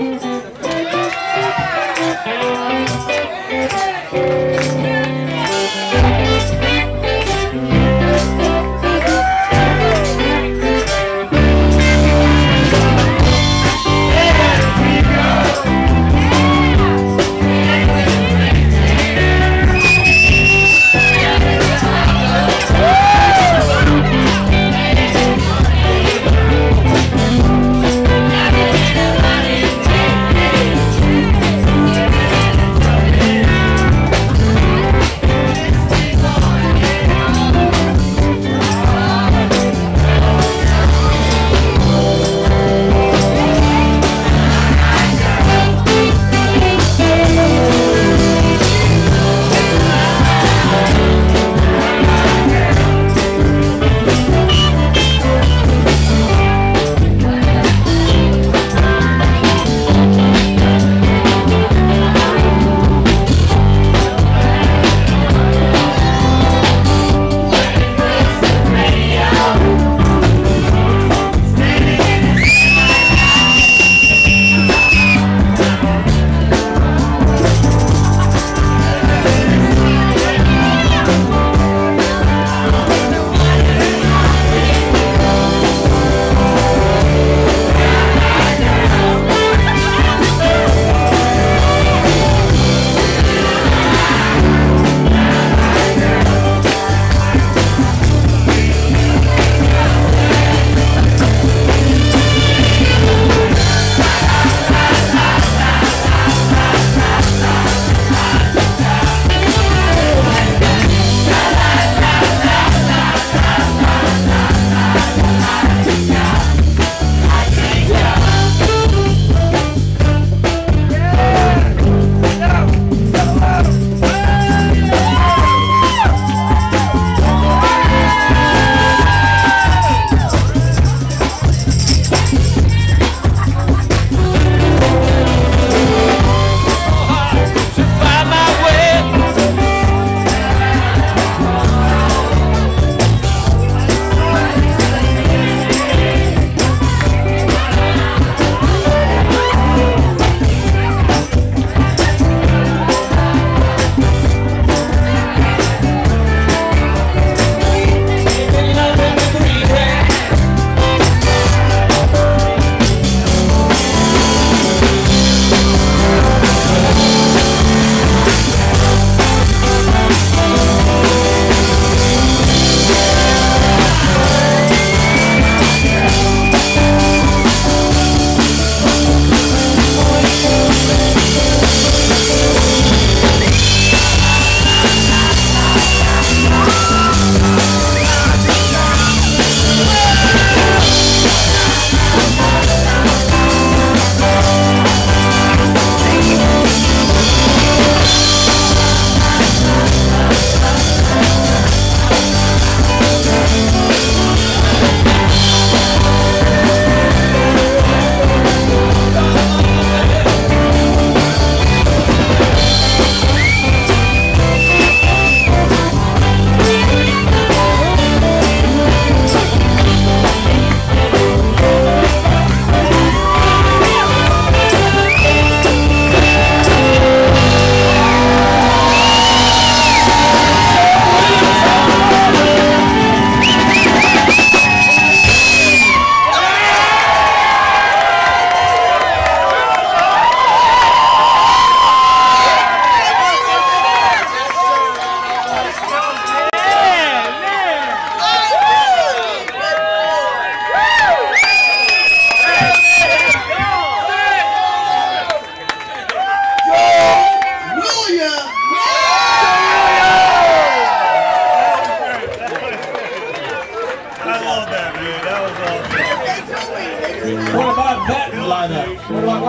What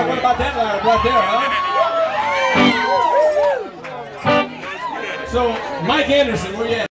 What about, what about that lineup right there, huh? So, Mike Anderson, where you at?